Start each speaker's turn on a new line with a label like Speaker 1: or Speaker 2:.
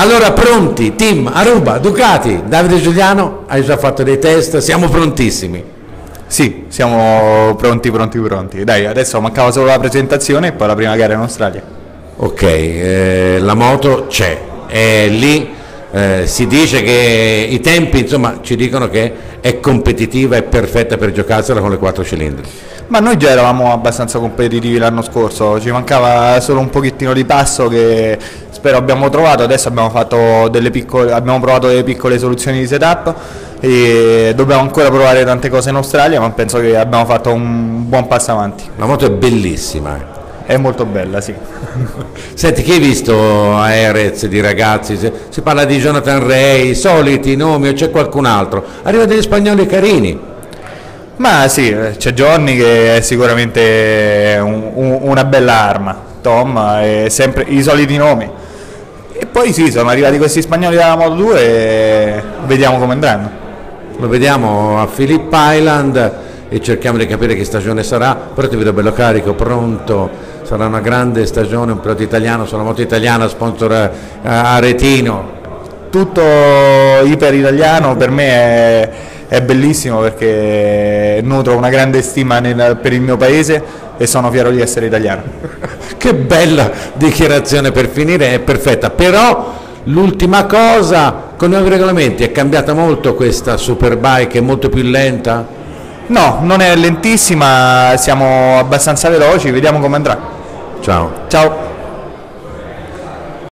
Speaker 1: Allora pronti, team, Aruba, Ducati, Davide Giuliano, hai già fatto dei test, siamo prontissimi.
Speaker 2: Sì, siamo pronti, pronti, pronti. Dai, adesso mancava solo la presentazione e poi la prima gara in Australia.
Speaker 1: Ok, eh, la moto c'è, è lì, eh, si dice che i tempi, insomma, ci dicono che è competitiva e perfetta per giocarsela con le quattro cilindri.
Speaker 2: Ma noi già eravamo abbastanza competitivi l'anno scorso, ci mancava solo un pochettino di passo che spero abbiamo trovato, adesso abbiamo, piccole, abbiamo provato delle piccole soluzioni di setup e dobbiamo ancora provare tante cose in Australia, ma penso che abbiamo fatto un buon passo avanti.
Speaker 1: La moto è bellissima. Eh.
Speaker 2: È molto bella, sì.
Speaker 1: Senti, chi hai visto a Erez di ragazzi? Si- parla di Jonathan Ray, soliti nomi o c'è qualcun altro? Arriva degli spagnoli carini.
Speaker 2: Ma sì, c'è Johnny che è sicuramente un- un- una bella arma, Tom è sempre i soliti nomi. E poi sì, sono arrivati questi spagnoli dalla Moto 2 e vediamo come andranno.
Speaker 1: Lo vediamo a Philip Island e cerchiamo di capire che stagione sarà, però ti vedo bello carico, pronto, sarà una grande stagione, un pilota italiano sulla moto italiana, sponsor eh, Aretino.
Speaker 2: Tutto iper italiano per me è, è bellissimo perché nutro una grande stima nel- per il mio paese e sono fiero di essere italiano.
Speaker 1: Che bella dichiarazione per finire, è perfetta, però l'ultima cosa, con i nuovi regolamenti è cambiata molto questa Superbike, è molto più lenta?
Speaker 2: No, non è lentissima, siamo abbastanza veloci, vediamo come andrà.
Speaker 1: 转
Speaker 2: 交